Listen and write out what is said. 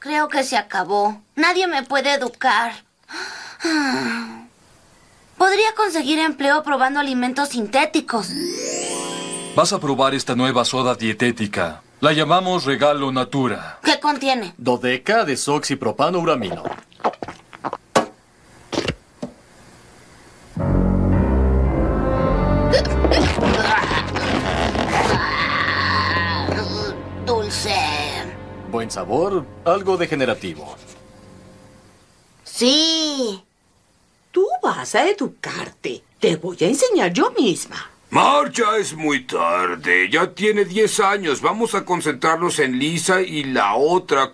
Creo que se acabó. Nadie me puede educar. Podría conseguir empleo probando alimentos sintéticos. Vas a probar esta nueva soda dietética. La llamamos Regalo Natura. ¿Qué contiene? Dodeca desoxipropano uramino. Buen sabor, algo degenerativo. Sí. Tú vas a educarte. Te voy a enseñar yo misma. Marcha, es muy tarde. Ya tiene 10 años. Vamos a concentrarnos en Lisa y la otra.